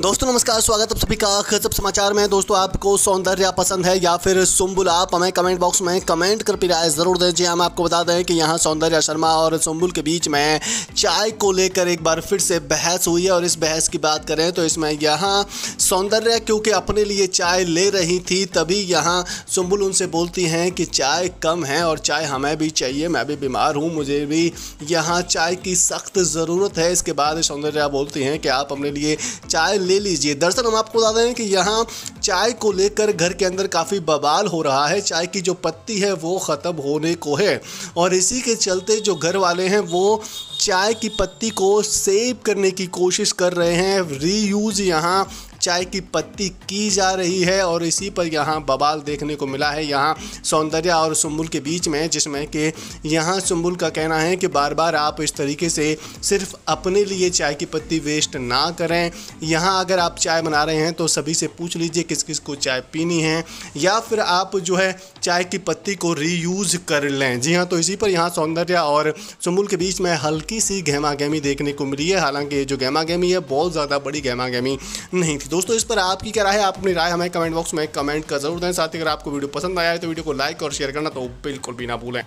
दोस्तों, नमस्कार, स्वागत आप सभी का गजब समाचार में। दोस्तों, आपको सौंदर्य पसंद है या फिर सुम्बुल आप हमें कमेंट बॉक्स में कमेंट कर पिराए ज़रूर दें। जी हम आपको बता दें कि यहाँ सौंदर्य शर्मा और सुम्बुल के बीच में चाय को लेकर एक बार फिर से बहस हुई है। और इस बहस की बात करें तो इसमें यहाँ सौंदर्य, क्योंकि अपने लिए चाय ले रही थी, तभी यहाँ सुम्बुल उनसे बोलती हैं कि चाय कम है और चाय हमें भी चाहिए, मैं भी बीमार हूँ, मुझे भी यहाँ चाय की सख्त ज़रूरत है। इसके बाद सौंदर्य बोलती हैं कि आप अपने लिए चाय ले लीजिए। दरअसल हम आपको बता दें कि यहाँ चाय को लेकर घर के अंदर काफ़ी बवाल हो रहा है। चाय की जो पत्ती है वो ख़त्म होने को है। और इसी के चलते जो घर वाले हैं वो चाय की पत्ती को सेव करने की कोशिश कर रहे हैं। रीयूज़ यहाँ चाय की पत्ती की जा रही है और इसी पर यहाँ बवाल देखने को मिला है। यहाँ सौंदर्या और सुम्बुल के बीच में, जिसमें कि यहाँ सुम्बुल का कहना है कि बार बार आप इस तरीके से सिर्फ़ अपने लिए चाय की पत्ती वेस्ट ना करें। यहाँ अगर आप चाय बना रहे हैं तो सभी से पूछ लीजिए किस किस को चाय पीनी है, या फिर आप जो है चाय की पत्ती को रीयूज़ कर लें। जी हाँ तो इसी पर यहाँ सौंदर्या और सुम्बुल के बीच में हल्की सी गहमा गहमी देखने को मिली है। हालाँकि ये जो गहमा गहमी है, बहुत ज़्यादा बड़ी गहमा गहमी नहीं थी। दोस्तों, इस पर आपकी क्या राय है? आप अपनी राय हमें कमेंट बॉक्स में कमेंट कर ज़रूर दें। साथ ही अगर आपको वीडियो पसंद आया है तो वीडियो को लाइक और शेयर करना तो बिल्कुल भी ना भूलें।